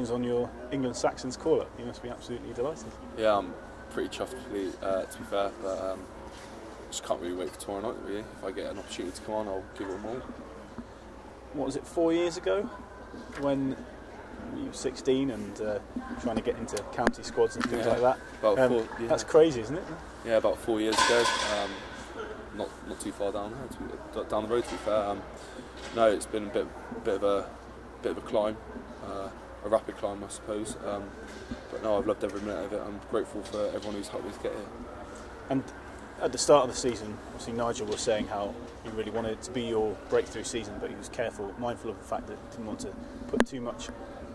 Saxons on your England Saxons call up. You must be absolutely delighted. Yeah, I'm pretty chuffed uh, to be fair, but um, just can't really wait for tomorrow night. Really, if I get an opportunity to come on, I'll give it a all. What was it? Four years ago, when you were 16 and uh, trying to get into county squads and things Yeah, like that. about Um, four- yeah. That's crazy, isn't it? Yeah, about four years ago. Um, not not too far down there, too, down the road. To be fair, um, no, it's been a bit bit of a bit of a climb, uh, a rapid climb, I suppose. Um, but no, I've loved every minute of it. I'm grateful for everyone who's helped me to get here. And at the start of the season, obviously Nigel was saying how he really wanted it to be your breakthrough season, but he was careful, mindful of the fact that he didn't want to put too much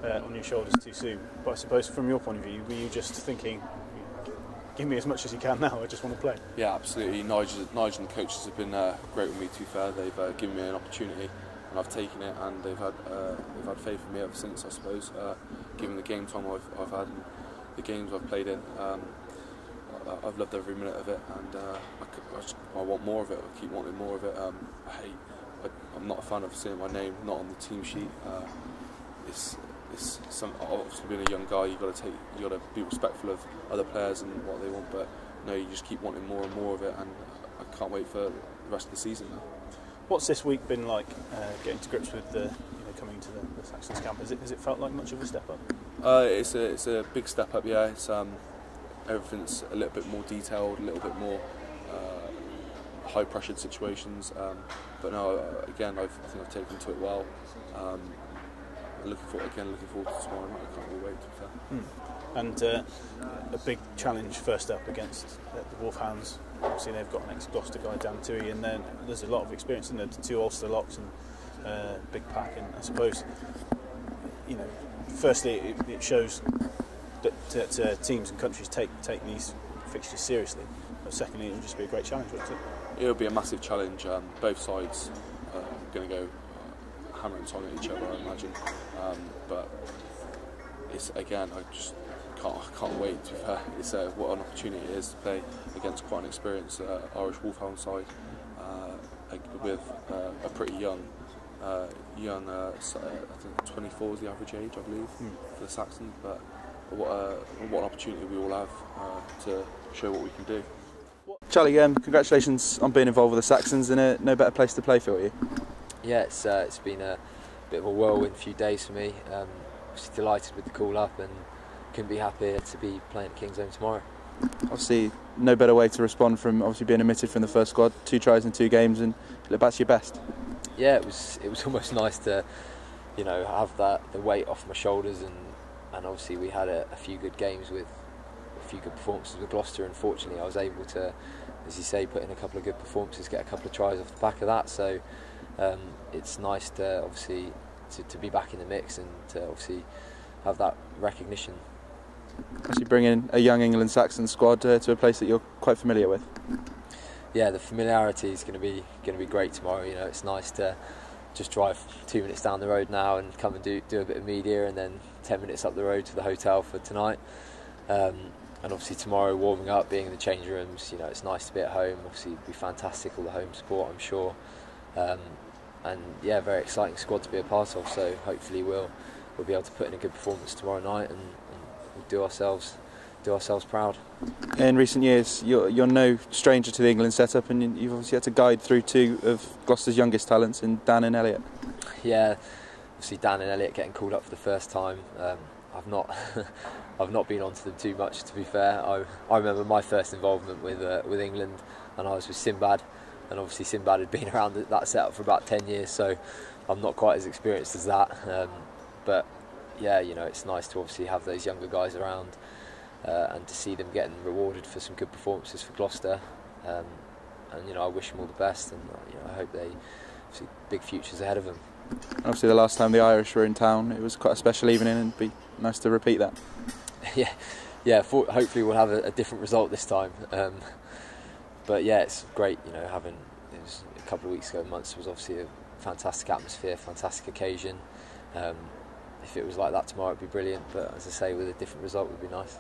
uh, on your shoulders too soon. But I suppose from your point of view, were you just thinking, give me as much as you can now, I just want to play? Yeah, absolutely. Nigel, Nigel and the coaches have been uh, great with me. To be fair, they've uh, given me an opportunity, and I've taken it, and they've had uh, they've had faith in me ever since. I suppose, uh, given the game time I've, I've had, and the games I've played in, um, I- I've loved every minute of it, and uh, I, could, I, just, I want more of it. I keep wanting more of it. Um, I hate. I, I'm not a fan of seeing my name not on the team sheet. Uh, it's it's some obviously being a young guy, you've got to take, you got to be respectful of other players and what they want. But no, you just keep wanting more and more of it, and I can't wait for the rest of the season now. What's this week been like uh, getting to grips with the, you know, coming to the, the Saxons camp? Has it, has it felt like much of a step up? Uh, it's a it's a big step up. Yeah, it's um, everything's a little bit more detailed, a little bit more uh, high pressured situations. Um, but no, uh, again, I've, I think I've taken to it well. Um, looking forward again, looking forward to tomorrow night. I can't really wait. To be fair. And uh, a big challenge first up against uh, the Wolfhounds. Obviously, they've got an ex-Gloucester guy, Dan Tuohy, and then there's a lot of experience in there. The two Ulster locks and uh, Big Pack, and I suppose, you know, firstly, it, it shows that, that uh, teams and countries take take these fixtures seriously. But secondly, it will just be a great challenge, won't it? It'll be a massive challenge. Um, both sides are going to go hammer and tong at each other, I imagine. Um, but it's again, I just can't, I can't wait. To be fair, it's uh, what an opportunity it is to play against quite an experienced uh, Irish Wolfhound side uh, with uh, a pretty young. Uh, young, I think 24 is the average age, I believe, for the Saxons. But what, a, what an opportunity we all have uh, to show what we can do. Charlie, um, congratulations on being involved with the Saxons and uh, no better place to play for you. Yeah, it's uh, it's been a bit of a whirlwind few days for me. Um, just delighted with the call up and couldn't be happier to be playing at Kingsholm tomorrow. Obviously, no better way to respond from obviously being omitted from the first squad. Two tries in two games and look back to your best. Yeah, it was it was almost nice to, you know, have that the weight off my shoulders and and obviously we had a, a few good games with a few good performances with Gloucester. Unfortunately, I was able to, as you say, put in a couple of good performances, get a couple of tries off the back of that. So um, it's nice to obviously to, to be back in the mix and to obviously have that recognition. Obviously, bringing a young England Saxon squad uh, to a place that you're quite familiar with. yeah, the familiarity is going to be going to be great tomorrow. You know, it's nice to just drive two minutes down the road now and come and do do a bit of media, and then ten minutes up the road to the hotel for tonight. Um, and obviously tomorrow, warming up, being in the change rooms. You know, it's nice to be at home. Obviously, it'd be fantastic all the home support. I'm sure. Um, and yeah, very exciting squad to be a part of. So hopefully we'll we'll be able to put in a good performance tomorrow night and, and do ourselves do ourselves proud. In recent years, you're, you're no stranger to the England setup, and you- you've obviously had to guide through two of Gloucester's youngest talents in Dan and Elliott. yeah, obviously Dan and Elliott getting called up for the first time. Um, I've not, I've not been onto them too much. To be fair, I, I remember my first involvement with uh, with England, and I was with Sinbad, and obviously Sinbad had been around that setup for about ten years, so I'm not quite as experienced as that. Um, but yeah, you know, it's nice to obviously have those younger guys around. Uh, and to see them getting rewarded for some good performances for Gloucester, um, and you know I wish them all the best, and uh, you know I hope they see big futures ahead of them. Obviously, the last time the Irish were in town, it was quite a special evening, and it'd be nice to repeat that. yeah, yeah. For, hopefully, we'll have a, a different result this time. Um, but yeah, it's great. You know, having it was a couple of weeks ago. Months was obviously a fantastic atmosphere, fantastic occasion. Um, if it was like that tomorrow, it'd be brilliant. But as I say, with a different result, would be nice.